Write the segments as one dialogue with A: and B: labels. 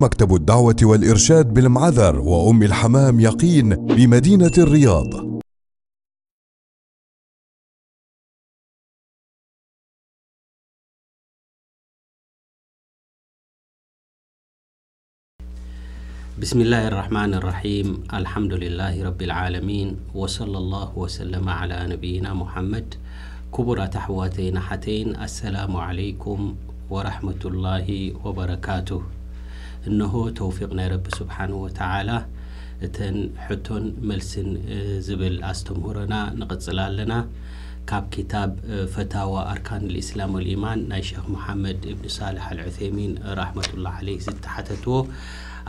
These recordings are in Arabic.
A: مكتب الدعوة والإرشاد بالمعذر وأم الحمام يقين بمدينة الرياض.
B: بسم الله الرحمن الرحيم. الحمد لله رب العالمين وصلى الله وسلم على نبينا محمد. كبرة أحواتين حتين. السلام عليكم ورحمة الله وبركاته. እንሆ ተውፊቅ ናይ ረቢ ስብሓን ወተዓላ እተን ሕቶን መልስን ዝብል ኣስተምህሮና ንቕፅል ኣለና ካብ ክታብ ፈታዋ ኣርካን ልእስላም ወልኢማን ናይ ሸክ መሓመድ እብኒ ሳልሕ ኣልዑተይሚን ራሕመቱላ ዓለይ ዝተሓተትዎ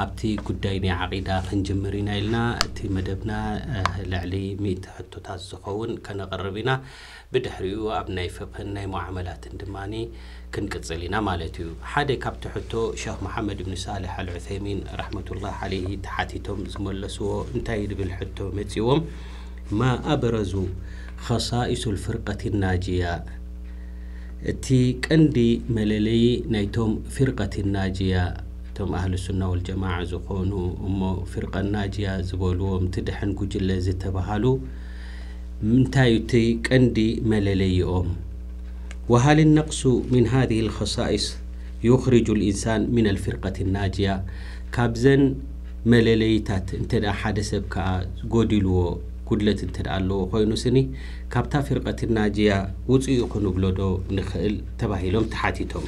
B: ኣብቲ ጉዳይ ናይ ዓቂዳ ክንጅምር ኢና ኢልና እቲ መደብና ልዕሊ ሚእቲ ሕቶታት ዝኸውን ከነቐርብ ኢና ብድሕሪኡ ኣብ ናይ ፍቅህን ናይ ሙዓመላትን ድማኒ ክንቅፅል ኢና ማለት እዩ ሓደ ካብቲ ሕቶ ሸክ መሓመድ እብኒ ሳልሕ ኣልዑተይሚን ራሕመቱላ ዓለይ ተሓቲቶም ዝመለስዎ እንታይ ድብል ሕቶ መፂዎም ማ ኣበረዙ ከሳኢሱ ልፍርቀት ናጅያ እቲ ቀንዲ መለለይ ናይቶም ፍርቀት ናጅያ እቶም ኣህሊ ሱና ወልጀማዓ ዝኾኑ እሞ ፍርቀ ናጅያ ዝበልዎም እቲ ድሕን ጉጅለ ዝተባሃሉ ምንታይ እቲ ቀንዲ መለለይኦም وهل النقص من هذه الخصائص يخرج الإنسان من الفرقة الناجية كابزن ملليتات انت حد سب كا قدلو ጉድለት እንተ ዳ ኣለዎ ኮይኑ ስኒ ካብታ ፍርቀት ናጅያ ውፅኡ ክንብሎ ዶ ንኽእል ተባሂሎም ተሓቲቶም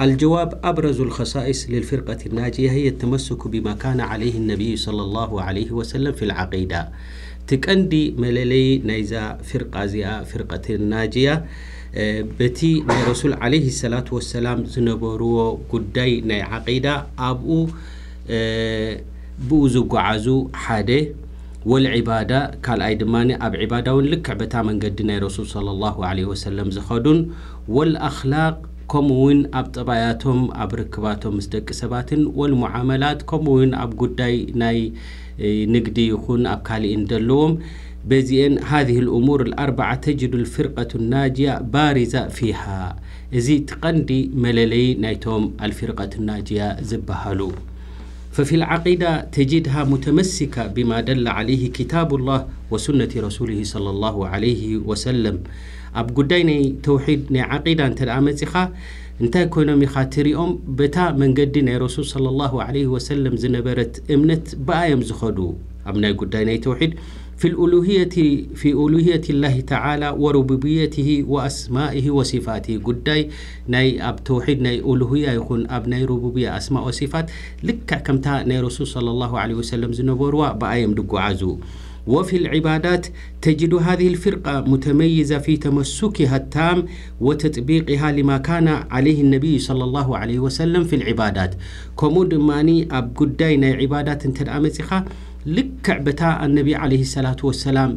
B: الجواب أبرز الخصائص للفرقة الناجية هي التمسك بما كان عليه النبي صلى الله عليه وسلم في العقيدة. تكندي مللي نيزا فرقة زياء فرقة الناجية آه، بتي ናይ عليه الصلاة والسلام ወሰላም قدي ني عقيدة. أبو ኣብኡ ብኡ ዝጓዓዙ والعبادة قال أي دماني أب عبادة ولك ልክዕ من قدنا ናይ صلى الله عليه وسلم زخدون والأخلاق كموين أب طبيعتهم أب ركباتهم مصدق سباتن والمعاملات كموين أب قداي ناي نقدي يخون أب كالي اندلوم بزيئن هذه الأمور الأربعة تجد الفرقة الناجية بارزة فيها إزي تقندي مللي نايتوم الفرقة الناجية زبهالو ففي العقيدة تجدها متمسكة بما دل عليه كتاب الله وسنة رسوله صلى الله عليه وسلم اب گودای ኣብ ጉዳይ ናይ ተውሒድ ናይ ዓቂዳ خا انت መፂኻ እንታይ ኮይኖም ኢኻ ትሪኦም? በታ نی رسول صلی الله علیه و سلم زنبرت امنت ብኣዮም ዝኸዱ? ኣብ ናይ گودای نی توحید في الألوهية في ألوهية الله تعالى وربوبيته وأسمائه وصفاته قداي ناي أب توحيد ناي ألوهية يكون أب ناي ربوبية أسماء وصفات لك كم تا ناي رسول صلى الله عليه وسلم زنبور وبأيام دقو عزو وفي العبادات تجد هذه الفرقة متميزة في تمسكها التام وتطبيقها لما كان عليه النبي صلى الله عليه وسلم في العبادات. كمود ماني أب قداي عبادات انت الأمسخة ልክዕ በታ ኣነቢ ዓለህ ሰላት ወሰላም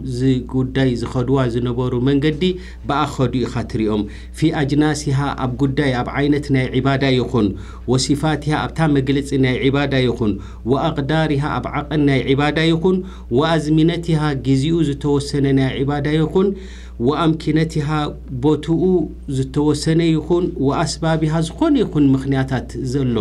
B: ጉዳይ ዝኸድዋ ዝነበሩ መንገዲ ብኣ ኸዱ ኢኻ ትሪኦም ፊ ኣጅናስሃ ኣብ ጉዳይ ኣብ ዓይነት ናይ ዒባዳ ይኹን ወሲፋትሃ ኣብታ መግለፂ ናይ ዒባዳ ይኹን ወኣቕዳርሃ ኣብ ዓቐን ናይ ዒባዳ ይኹን ወኣዝሚነትሃ ግዜኡ ዝተወሰነ ናይ ዒባዳ ይኹን ወኣምኪነትሃ ቦትኡ ዝተወሰነ ይኹን ወኣስባቢሃ ዝኾነ ይኹን ምኽንያታት ዘሎ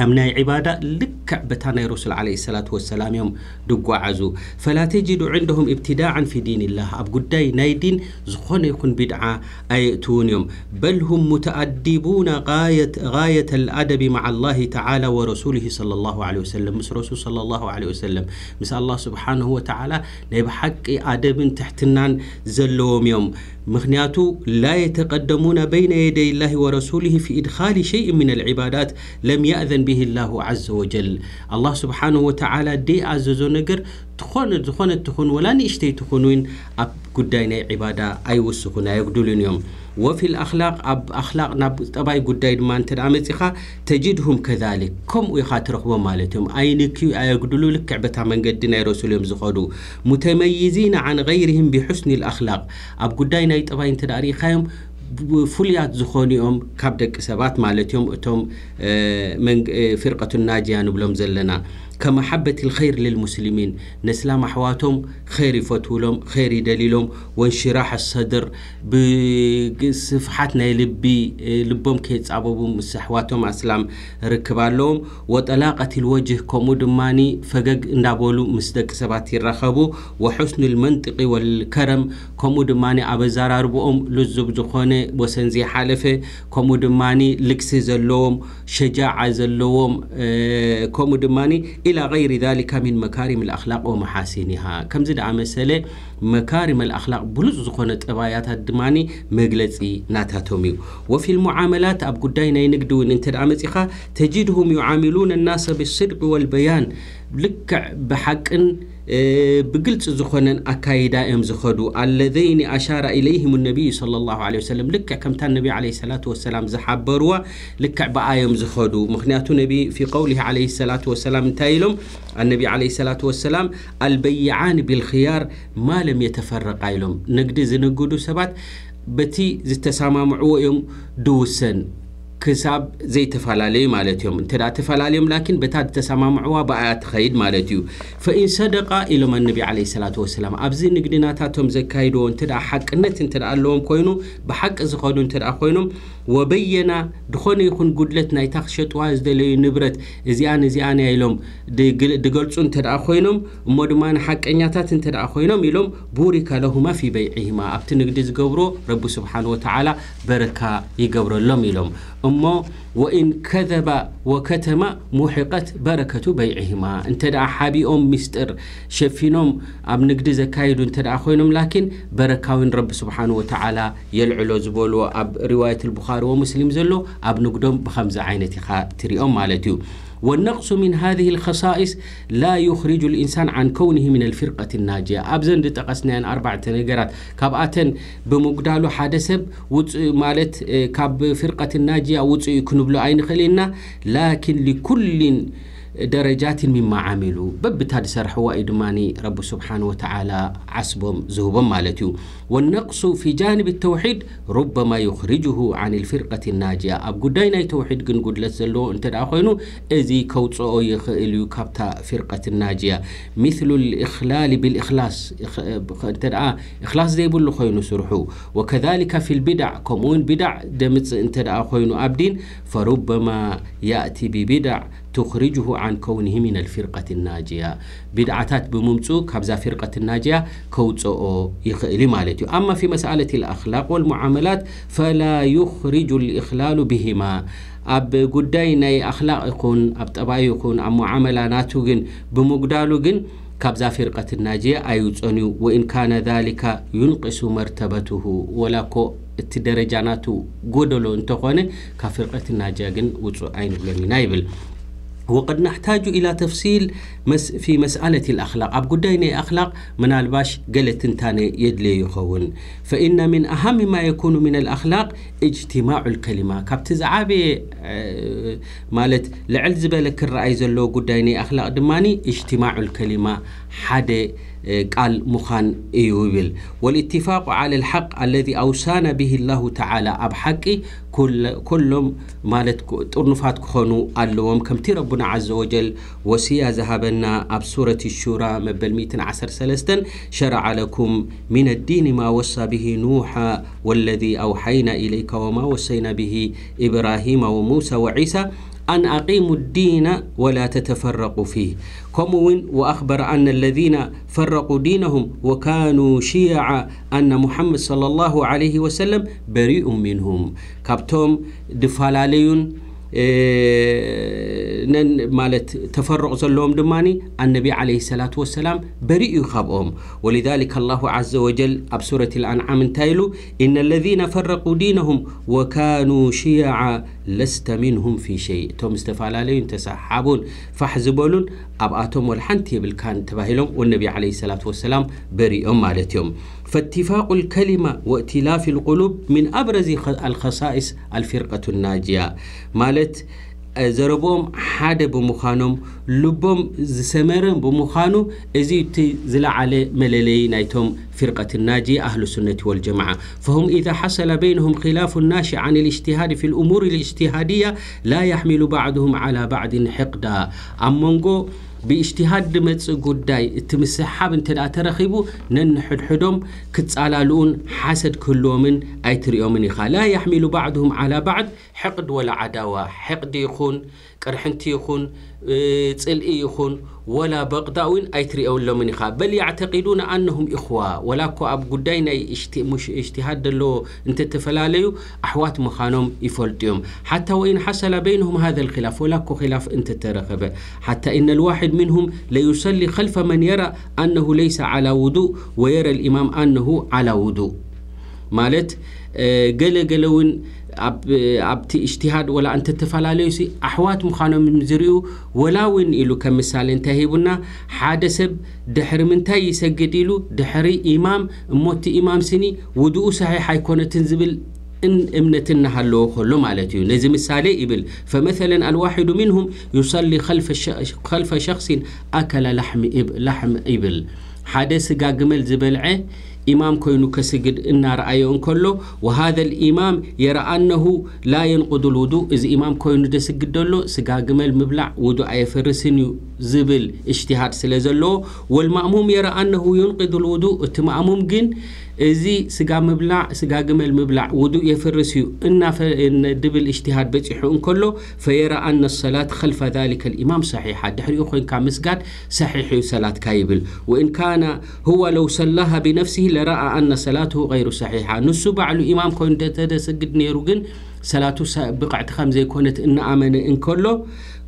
B: أم ناي عبادة لك بتانا رسول عليه الصلاة والسلام يوم دقوا فلا تجد عندهم ابتداعا في دين الله. أب قداي ناي دين زخون يكون بدعة أيتون يوم. بل هم متأدبون غاية غاية الأدب مع الله تعالى ورسوله صلى الله عليه وسلم. مس رسول صلى الله عليه وسلم. مس الله سبحانه وتعالى ناي بحق أدب تحتنان زلوم يوم. مخنياتو لا يتقدمون بين يدي الله ورسوله في إدخال شيء من العبادات لم يأذن به الله عز وجل. الله سبحانه وتعالى دي تخوند تخوند تخون ولاني اشتي تخونين اب قداين عبادة اي وسخون اي قدولين يوم وفي الاخلاق اب اخلاق ناب تباي قداين ما انتر امتخا تجدهم كذلك كم ويخاتر خوا مالتهم اي نكيو اي قدولو لك عبتا من قدنا يا رسول يوم زخودو متميزين عن غيرهم بحسن الاخلاق اب قداين اي تباي انتر اريخايهم فوليات زخونيهم كابدك سبات مالتهم اتهم من فرقة الناجيان بلوم زلنا كمحبة الخير للمسلمين. نسلام أحواتهم خير يفتولهم خير يدليلهم وانشراح الصدر بصفحات ناي لبي لبهم كيتصعبوا مس أحواتهم أسلام ركب لهم وطلاقة الوجه كومو دماني فقق اندابولو مصدق سبات يرخبوا وحسن المنطق والكرم كومو دماني أبزار أربؤهم لزب زخونة وسنزي حالفة كومو دماني لكسي زلوهم شجاعة زلوهم كومو دماني إلى غير ذلك من مكارم الأخلاق ومحاسنها. كم زد عمسلة مكارم الأخلاق بلوز زخونة تبايات الدماني مغلطي ناتاتوميو وفي المعاملات أب قداينا ينقدون انت دعمتها تجدهم يعاملون الناس بالصدق والبيان. لك بحق بقلت زخونا أكايدا أم زخدو الذين أشار إليهم النبي صلى الله عليه وسلم لك كم تان النبي عليه الصلاة والسلام زحبروا لك بآيهم زخدو مخنياتو النبي في قوله عليه الصلاة والسلام تايلهم النبي عليه الصلاة والسلام البيعان بالخيار ما لم يتفرق عليهم نقد زنقودو سبات بتي زتسامع معوئهم دوسن ክሳብ ዘይተፈላለዩ ማለት እዮም እንተ ተፈላለዮም ላኪን በታ ተሰማምዕዋ ብኣያ ትኸይድ ማለት እዩ ፈኢን ሰደቃ ኢሎም ኣነቢ ለ ሰላት ወሰላም ኣብዚ ንግዲ ናታቶም ዘካይድዎ እንተ ሓቅነት እንተ ኣለዎም ኮይኑ ብሓቂ ዝኸዱ እንተ ኮይኖም ወበየና ድኾነ ይኹን ጉድለት ናይታ ክሸጥዋ ዝደለዩ ንብረት እዚኣን እዚኣን ኢሎም ድገልፁ እንተ ኮይኖም እሞ ድማ ንሓቀኛታት እንተ ኮይኖም ኢሎም ቡሪካ ለሁማ ፊ በይዕህማ ኣብቲ ንግዲ ዝገብሮ ረቢ ስብሓን ወተዓላ በረካ ይገብረሎም ኢሎም እሞ وإن كذب وكتم محقت بركة بيعهما. انت دعا حابيهم مستر شفينهم أم نقد زكايدو انت دعا خوينهم لكن بركة وين رب سبحانه وتعالى يلعلو زبولو أب رواية البخاري ومسلم زلو أب نقدهم بخمسة عينة تريهم مالتيو والنقص من هذه الخصائص لا يخرج الإنسان عن كونه من الفرقة الناجية أبزن تقسنين أربعة نقرات كابآتن بمقدال حادسب مالت كاب فرقة الناجية وطئ يكنبلو أين خلينا لكن لكل درجات مما عملوا. ببتاد سرحوا إدماني رب سبحانه وتعالى عسبهم زهبهم مالتيو. والنقص في جانب التوحيد ربما يخرجه عن الفرقة الناجية. أب قدينا توحيد قن قد لسلو انت داخوينو إذي كوتسو يخيليو كابتا فرقة الناجية. مثل الإخلال بالإخلاص. انت دا إخلاص زي بلو خوينو سرحو. وكذلك في البدع كمون بدع دمت انت داخوينو أبدين فربما يأتي ببدع تخرجه عن كونه من الفرقة الناجية. بدعتات بممتو كابزا فرقة الناجية كوتو يخلي مالتي أما في مسألة الأخلاق والمعاملات فلا يخرج الإخلال بهما. أب قدين أخلاق يكون أب طباي يكون أب معاملاناتو جن بمقدالو جن كابزا فرقة الناجية أيوتوني وإن كان ذلك ينقص مرتبته ولا كو التدرجانات قدلو انتقوني كفرقة الناجية جن وطو وقد نحتاج إلى تفصيل مس في مسألة الأخلاق. أب قدينا أخلاق من الباش قالت انتاني يدلي يخون. فإن من أهم ما يكون من الأخلاق اجتماع الكلمة. كابت زعابي آه مالت لعل زبالك الرأي زلو قدينا أخلاق دماني اجتماع الكلمة. حدا قال مخان يوبل والاتفاق على الحق الذي أوصانا به الله تعالى أب حقي كل كلهم مالت طرنفات كخونو اللوم كمتي ربنا عز وجل وسيا ذهبنا أب سورة الشورى مبل 110 سلستن شرع لكم من الدين ما وصى به نوح والذي أوحينا إليك وما وصينا به إبراهيم وموسى وعيسى أن أقيموا الدين ولا تتفرقوا فيه. كمون وأخبر أن الذين فرقوا دينهم وكانوا شيعا أن محمد صلى الله عليه وسلم بريء منهم. كابتوم دفالاليون نن مالت تفرق زلهم دماني النبي عليه الصلاة والسلام بريء خبهم ولذلك الله عز وجل بسورة الأنعام تايلو إن الذين فرقوا دينهم وكانوا شيعا لست منهم في شيء توم استفالاليون تسحبون فحزبولون أبآتهم والحنت بالكان تباهلهم والنبي عليه الصلاة والسلام بريء مالتهم فاتفاق الكلمة وائتلاف القلوب من أبرز الخصائص الفرقة الناجية مالت ዘረብኦም ሓደ ብምዃኖም ልቦም ዝሰመረን ብምዃኑ እዚ እቲ ዝለዓለ መለለይ ናይቶም فرقة الناجي أهل السنة والجماعة فهم إذا حصل بينهم خلاف ناشئ عن الاجتهاد في الأمور الاجتهادية لا يحمل بعضهم على بعض حقدا أمونغو ብእጅትሃድ ድመፅእ ጉዳይ እቲ ምስሓብ እንተ ደኣ ተረኺቡ ነንሕድሕዶም ክትፃላልኡን ሓሰድ ክህልዎምን ኣይትሪኦምን ኢኻ ላ ያሕሚሉ ባዕድሁም ዓላ ባዕድ حقد ولا عداوة حقد يخون كرحنتي يخون آه، تسلئي يخون ولا بغداوين أيتري أول من إخا بل يعتقدون أنهم إخوة ولاكو أب قدين أي مش اجتهاد لو أنت تفلاليو أحوات مخانهم يفلتيهم حتى وإن حصل بينهم هذا الخلاف ولاكو خلاف أنت ترغب حتى إن الواحد منهم ليصلي خلف من يرى أنه ليس على وضوء ويرى الإمام أنه على وضوء. مالت آه، قال قالون ኣብ ኣብቲ እጅትሃድ ወላ እንተተፈላለዩሲ ኣሕዋት ምዃኖም ዝርኡ ወላ እውን ኢሉ ከም ምሳሌ እንታይ ሂቡና ሓደ ሰብ ድሕሪ ምንታይ ይሰግድ ኢሉ ድሕሪ ኢማም እሞቲ ኢማም ስኒ ውድኡ ሰሒሕ ኣይኮነትን ዝብል እምነት እናሃለዎ ከሎ ማለት እዩ ነዚ ምሳሌ ይብል ፈመثላ አልዋሒዱ ምንሁም ዩሰሊ ከልፈ ሸክሲን ኣከላ ላሕሚ ይብል ሓደ ስጋ ግመል ዝበልዐ إمام كونو كسجد إن رأيون كله وهذا الإمام يرى أنه لا ينقض الوضوء. إذا إمام كونو دسجد له سجاجمل مبلع وضوء أي فرسنيو. ዝብል እጅትሃድ ስለ ዘለዎ ወልማእሙም የረ ኣነሁ ዩንቅድ ልውዱእ እቲ ማእሙም ግን እዚ ስጋ ምብላዕ ስጋ ግመል ምብላዕ ውዱእ የፍርስ እዩ እናድብል እጅትሃድ በፂሑ እንከሎ ፈየረ ኣነ ሰላት ከልፈ ذሊከ ልኢማም ሰሒሓ ድሕሪኡ ኮንካ ምስጋድ ሰሒሕ እዩ ሰላትካ ይብል ወእን ካነ ሁወ ለው ሰላሃ ብነፍሲህ ለረአ ኣነ ሰላትሁ غይሩ ሰሒሓ ንሱ ባዕሉ ኢማም ኮይኑ ተተስግድ ነይሩ ግን ሰላቱ ብቕዕቲ ከም ዘይኮነት እናኣመነ እንከሎ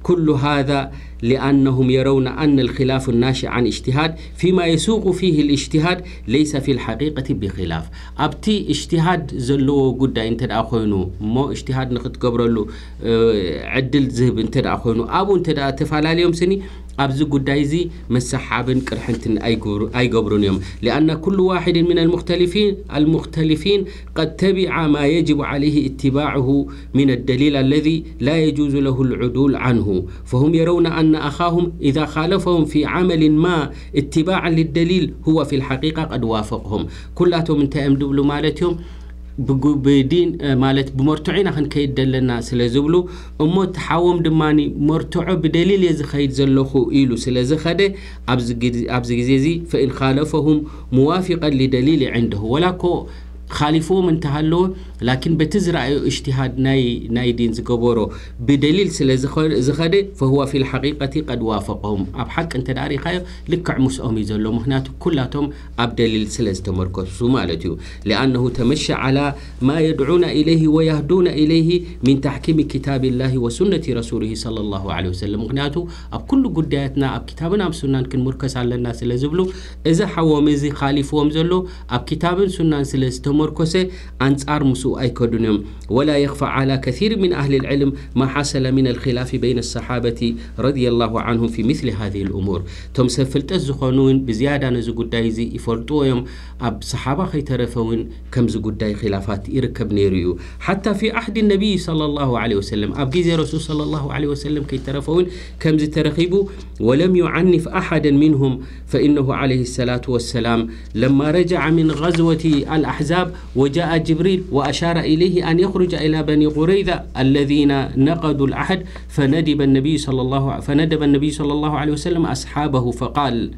B: ኩሉ ሃذا لأنهم يرون أن الخلاف الناشئ عن اجتهاد فيما يسوق فيه الاجتهاد ليس في الحقيقة بخلاف. أبتي اجتهاد زلو قد انت دا خوينو مو اجتهاد نخت قبرلو. أه، عدل زهب انت دا خوينو أبو انت دا تفعل اليوم سني. أبز قد أيزي مسحابن كرحنتن أي قبرون يوم. لأن كل واحد من المختلفين المختلفين قد تبع ما يجب عليه اتباعه من الدليل الذي لا يجوز له العدول عنه. فهم يرون أن أخاهم إذا خالفهم في عمل ما اتباعا للدليل هو في الحقيقة قد وافقهم كلاتهم انتهم دبلو مالتهم ብዲን ማለት ብመርትዑ ኢና ክንከይድ ዘለና ስለ ዝብሉ እሞ ተሓዎም ድማኒ መርትዖ ብደሊል እየ ዝኸይድ ዘለኹ ኢሉ ስለ ዝኸደ ኣብዚ ግዜ እዚ ፈኢን ካለፈሁም ሙዋፊቀን ሊደሊል ዕንድሁ ወላኮ خالفو من تهلو لكن بتزرع اجتهاد ناي ناي دين زقبورو بدليل سلا زخده فهو في الحقيقة قد وافقهم. أب أنت داري خير لك عموس اومي زلو مهنات كلاتهم أب دليل سلا مالتيو. لأنه تمشى على ما يدعون إليه ويهدون إليه من تحكيم كتاب الله وسنة رسوله صلى الله عليه وسلم. مهناتو أب كل قداتنا أب كتابنا أب سنان كن مركز على الناس اللي زبلو. إذا حوامي زي خالفو زلو أب كتابن سنان سلا تمركسه أنصار مسوء أيكدنهم ولا يخفى على كثير من أهل العلم ما حصل من الخلاف بين الصحابة رضي الله عنهم في مثل هذه الأمور تم سفلت زخونون بزيادة نزقود دايزي يفرطوهم أب صحابة خيترفون كم زق الداي خلافات يركب نيريو حتى في أحد النبي صلى الله عليه وسلم أب جيزي رسول صلى الله عليه وسلم كيترفون كم زترخيبو ولم يعنف أحدا منهم فإنه عليه الصلاة والسلام لما رجع من غزوة الأحزاب وجاء جبريل وأشار إليه أن يخرج إلى بني قريظة الذين نقضوا العهد فندب النبي صلى الله فندب النبي صلى الله عليه وسلم أصحابه فقال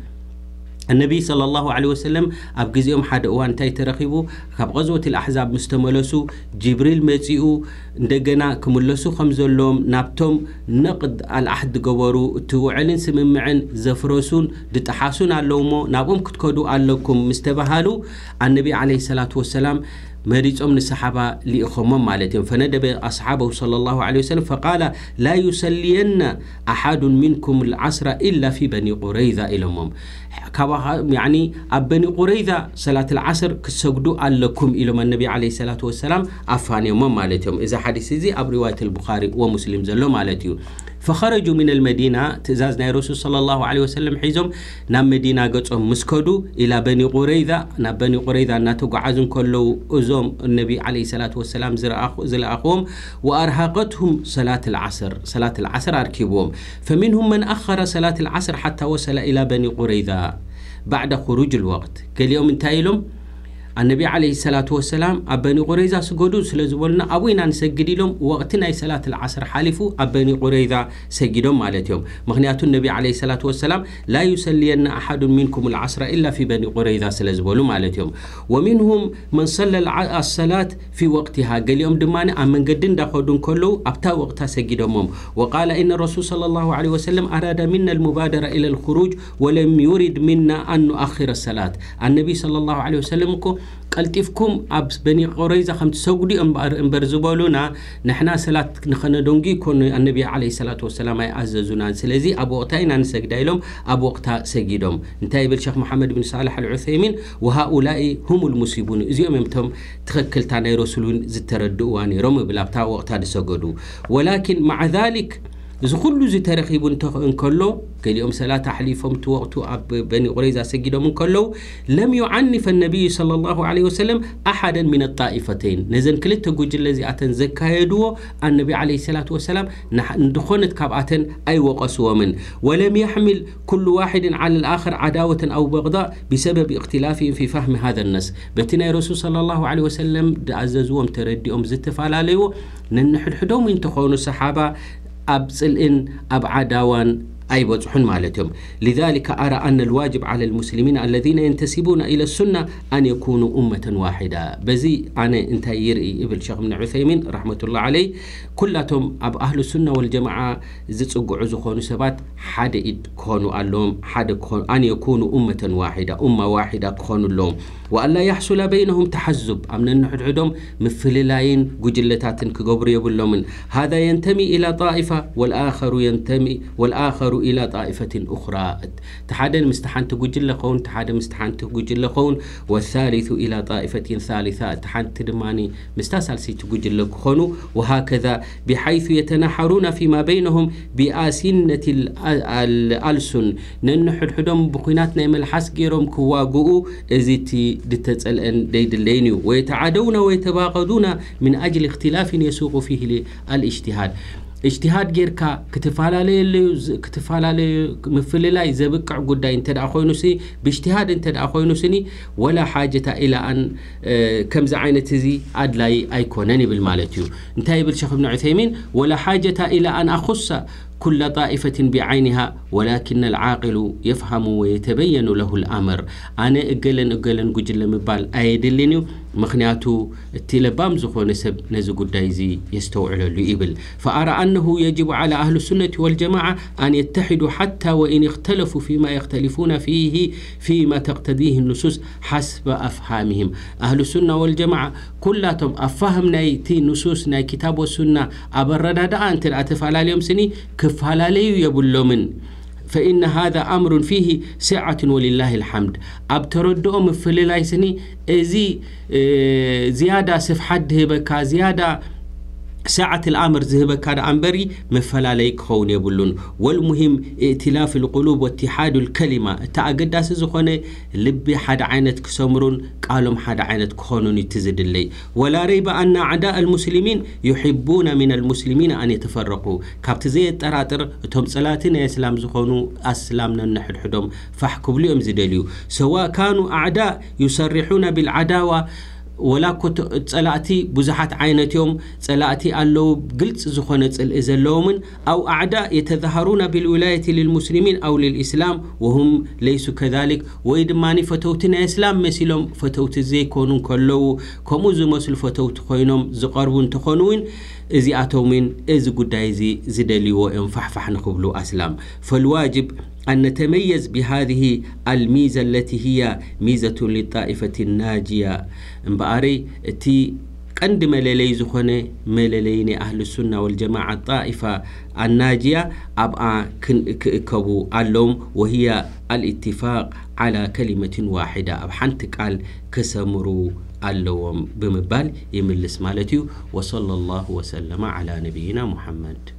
B: النبي صلى الله عليه وسلم أب جزيهم حد أوان تاي ترخيبو كاب غزوة الأحزاب مستملسو جبريل متيو دجنا كملسو خمزلهم نابتم نقد الأحد جوارو توعلن سممعن زفروسون دتحاسون على اللومو نابهم كتكدو على لكم مستبهالو النبي عليه الصلاة والسلام مريض أم الصحابة لإخومهم مالتهم فندب أصحابه صلى الله عليه وسلم فقال لا يسلين أحد منكم العصر إلا في بني قريظة إلهم يعني أبني قريظة صلاة العصر كسجدوا لكم إلهم النبي عليه الصلاة والسلام أفاني أمم مالتهم إذا حديث زي أبرواية البخاري ومسلم زلوا مالتهم فخرجوا من المدينة تزاز ناي رسول صلى الله عليه وسلم حيزم نام مدينة قطعهم مسكدو إلى بني قريظة نام بني قريظة ناتقعزن كلو أزوم النبي عليه الصلاة والسلام زل أخوهم وأرهقتهم صلاة العصر صلاة العصر أركبوهم فمنهم من أخر صلاة العصر حتى وصل إلى بني قريظة بعد خروج الوقت. قال يوم انتهي النبي عليه الصلاة والسلام أبني قريزة سجدوا سلزولنا أبوين أن سجديلهم وقتنا صلاة العصر حالفوا أبني قريزة سجدهم مالتهم مغنيات النبي عليه الصلاة والسلام لا يسلين أحد منكم العصر إلا في بني قريزة سلزولوا مالتهم ومنهم من صلى الصلاة في وقتها قال يوم دماني أمن قدن دخلون كله أبتا وقتها سجدهم وقال إن الرسول صلى الله عليه وسلم أراد منا المبادرة إلى الخروج ولم يرد منا أن نؤخر الصلاة. النبي صلى الله عليه وسلم قلتيفكم أب بني قريزة خم تسوقدي أمبر أمبر زبالونا نحنا سلاة نخنا دونجي كون النبي عليه الصلاة والسلام أي أززونا سلزي أبو وقتين أنا سجد لهم أبو وقتها سجدهم نتايب الشيخ محمد بن صالح العثيمين وهؤلاء هم المصيبون إذا يومهم تخكل تاني رسولون زترد دواني رم بلا بتاع وقتها سجدوا ولكن مع ذلك እዚ ኩሉ ዝተረኺቡ እንከሎ ገሊኦም ሰላታ ሓሊፎም እቲ ወቕቱ ኣብ በኒ ቁረይዛ ሰጊዶም እንከለዉ ለም ዩዓንፈ ነቢይ صለ ላሁ ለ ወሰለም ኣሓደን ምን ጣኢፈተይን ነዘን ክልተ ጉጅለ እዚኣተን ዘካየድዎ ኣነቢ ለ ሰላት ወሰላም ንድኾነት ካብኣተን ኣይወቐስዎምን ወለም የሕምል ኩሉ ዋሕድን ዓላ ልኣኽር ዓዳወተን ኣው በغዳእ ብሰበብ እክትላፍን ፊ ፋህሚ ሃذ ነስ በቲ ናይ ረሱል صለ ላሁ ለ ወሰለም ድኣዘዝዎም ተረዲኦም ዝተፈላለዩ ነንሕድሕዶም እንተኾኑ ሰሓባ ኣብ ፅልእን ኣብ ዓዳዋን أي وضحون مالتهم. لذلك أرى أن الواجب على المسلمين الذين ينتسبون إلى السنة أن يكونوا أمة واحدة. بزي أنا أنت يرئي إبل شيخ من عثيمين رحمة الله عليه كلاتهم أب أهل السنة والجماعة زتسقع خونو سبات حد إد كونوا اللهم حد كون أن يكونوا أمة واحدة أمة واحدة كونوا اللهم وألا يحصل بينهم تحزب. أمن مثل مفللاين قجلتات كقبر يبلومن هذا ينتمي إلى طائفة والآخر ينتمي والآخر ዝገብሩ ኢላ ጣኢፈትን ኡኽራ እቲ ሓደ ንምስተሓንቲ ጉጅለ ኸውን እቲ ሓደ ምስተሓንቲ ጉጅለ ኸውን ወሳሊቱ ኢላ ጣኢፈትን ሳሊሳ እቲ ሓንቲ ድማኒ ምስታ ሳልሰይቲ ጉጅለ ክኾኑ ወሃከዛ ብሓይث የተናሓሩና ፊማ በይነሁም ብኣሲነት ኣልሱን ነንሕድሕዶም ብኩናት ናይ መልሓስ ገይሮም ክዋግኡ እዚ እቲ ድተጸልአን ደይድለይን እዩ ወየተዓደውና ወየተባቐዱና ምን ኣጅሊ እክትላፍን የሱቁ ፊህ አልእጅትሃድ اجتهاد غير كا كتفالة لي اللي كتفالة لي كتفعلالي مفللاي زبقع قداي انت دا خوينو سي باجتهاد انت دا خوينو سني ولا حاجة إلى أن آه، كم زعينة زي أدلاي أيكونني بالمالتيو. انتهي بالشيخ ابن عثيمين ولا حاجة إلى أن أخص كل طائفة بعينها ولكن العاقل يفهم ويتبين له الأمر. أنا أقلن أقلن قجل مبال. أيدلني مخنياتو التلبام زخون سب نزق الدايزي يستوعل إبل فأرى أنه يجب على أهل السنة والجماعة أن يتحدوا حتى وإن اختلفوا فيما يختلفون فيه فيما تقتضيه النصوص حسب أفهامهم. أهل السنة والجماعة كلاتهم أفهم نايتي نصوص ناي كتاب والسنة أبرنا دا أنت أتفعل اليوم سني ክፈላለዩ የብሎምን فإن هذا أمر فيه سعة ولله الحمد أب تردؤ مفللاي سني إزي زيادة سفحد هبكا زيادة ساعة الأمر زهبك كان أنبري مفلالي كون يبلون. والمهم ائتلاف القلوب واتحاد الكلمة. تأقداس زخونة لبي حد عينت كسمرون قالهم حد عينت كونون يتزد اللي ولا ريب أن أعداء المسلمين يحبون من المسلمين أن يتفرقوا. كابت زي التراتر تهم صلاتنا إسلام زخونو أسلامنا نحد حدهم فاحكوا لهم زدليو. سواء كانوا أعداء يصرحون بالعداوة ወላ ኮ ፀላእቲ ብዙሓት ዓይነት እዮም ፀላእቲ ኣለዉ ግልፂ ዝኾነ ፅልኢ ዘለዎምን ኣው ኣዕዳእ የተዛሃሩና ብልውላየት ልልሙስሊሚን ኣው ልልእስላም ወሁም ለይሱ ከዛሊክ ወይ ድማኒ ፈተውቲ ናይ እስላም መሲሎም ፈተውቲ ዘይኮኑ ከለዉ ከምኡ ዝመስሉ ፈተውቲ ኮይኖም ዝቐርቡ እንተኾኑ እውን እዚኣቶምን እዚ ጉዳይ እዚ ዝደልይዎ እዮም ፋሕፋሕ ንክብሉ ኣስላም ፈልዋጅብ أن نتميز بهذه الميزة التي هي ميزة للطائفة الناجية. مباري تي قند مللي زخونة ملليني أهل السنة والجماعة الطائفة الناجية. أبقى كبو اللوم وهي الاتفاق على كلمة واحدة. أب حنت قال كسمرو اللوم بمبال يملس مالتيو وصلى الله وسلم على نبينا محمد.